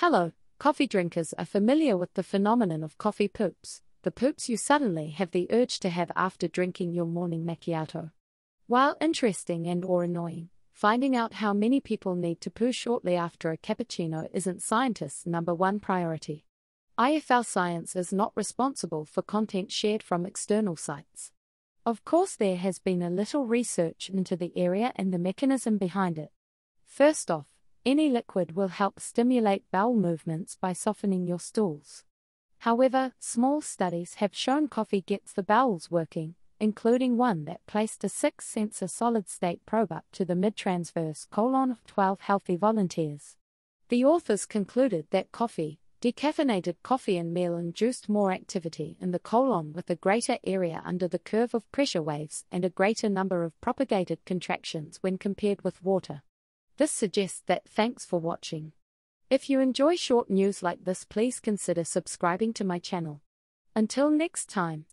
Hello, coffee drinkers are familiar with the phenomenon of coffee poops, the poops you suddenly have the urge to have after drinking your morning macchiato. While interesting and or annoying, finding out how many people need to poo shortly after a cappuccino isn't scientists' number one priority. IFL Science is not responsible for content shared from external sites. Of course, there has been a little research into the area and the mechanism behind it. First off, any liquid will help stimulate bowel movements by softening your stools. However, small studies have shown coffee gets the bowels working, including one that placed a 6 sensor solid state probe up to the mid transverse colon of 12 healthy volunteers. The authors concluded that coffee, decaffeinated coffee and meal induced more activity in the colon with a greater area under the curve of pressure waves and a greater number of propagated contractions when compared with water. This suggests that thanks for watching. If you enjoy short news like this, please consider subscribing to my channel. Until next time.